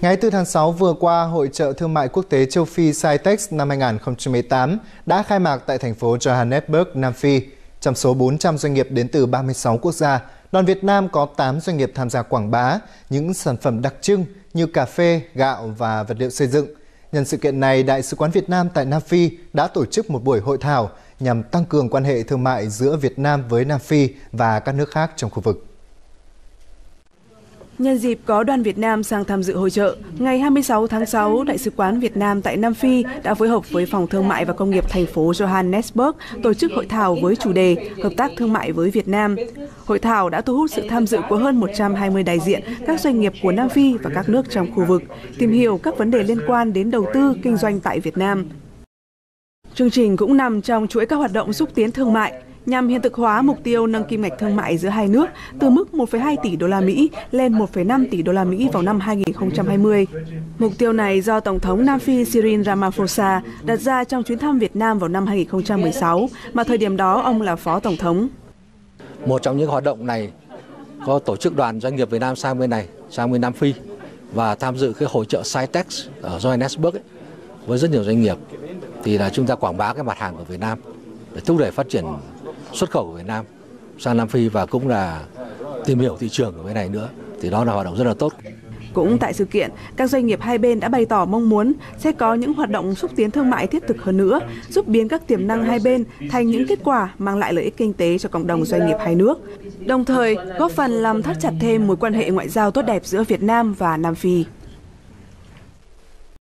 Ngày 4 tháng 6 vừa qua, Hội trợ Thương mại Quốc tế châu Phi CITEX năm 2018 đã khai mạc tại thành phố Johannesburg, Nam Phi. Trong số 400 doanh nghiệp đến từ 36 quốc gia, đoàn Việt Nam có 8 doanh nghiệp tham gia quảng bá những sản phẩm đặc trưng như cà phê, gạo và vật liệu xây dựng. Nhân sự kiện này, Đại sứ quán Việt Nam tại Nam Phi đã tổ chức một buổi hội thảo nhằm tăng cường quan hệ thương mại giữa Việt Nam với Nam Phi và các nước khác trong khu vực. Nhân dịp có đoàn Việt Nam sang tham dự hội trợ, ngày 26 tháng 6, Đại sứ quán Việt Nam tại Nam Phi đã phối hợp với Phòng Thương mại và Công nghiệp thành phố Johannesburg tổ chức hội thảo với chủ đề Hợp tác thương mại với Việt Nam. Hội thảo đã thu hút sự tham dự của hơn 120 đại diện các doanh nghiệp của Nam Phi và các nước trong khu vực, tìm hiểu các vấn đề liên quan đến đầu tư kinh doanh tại Việt Nam. Chương trình cũng nằm trong chuỗi các hoạt động xúc tiến thương mại, nhằm hiện thực hóa mục tiêu nâng kim ngạch thương mại giữa hai nước từ mức 1,2 tỷ đô la Mỹ lên 1,5 tỷ đô la Mỹ vào năm 2020. Mục tiêu này do Tổng thống Nam Phi Cyril Ramaphosa đặt ra trong chuyến thăm Việt Nam vào năm 2016, mà thời điểm đó ông là Phó Tổng thống. Một trong những hoạt động này có tổ chức đoàn doanh nghiệp Việt Nam sang bên này, sang bên Nam Phi và tham dự cái hội trợ Citex ở Johannesburg ấy, với rất nhiều doanh nghiệp thì là chúng ta quảng bá cái mặt hàng của Việt Nam để thúc đẩy phát triển xuất khẩu của Việt Nam sang Nam Phi và cũng là tìm hiểu thị trường của bên này nữa thì đó là hoạt động rất là tốt. Cũng tại sự kiện, các doanh nghiệp hai bên đã bày tỏ mong muốn sẽ có những hoạt động xúc tiến thương mại thiết thực hơn nữa, giúp biến các tiềm năng hai bên thành những kết quả mang lại lợi ích kinh tế cho cộng đồng doanh nghiệp hai nước, đồng thời góp phần làm thắt chặt thêm mối quan hệ ngoại giao tốt đẹp giữa Việt Nam và Nam Phi.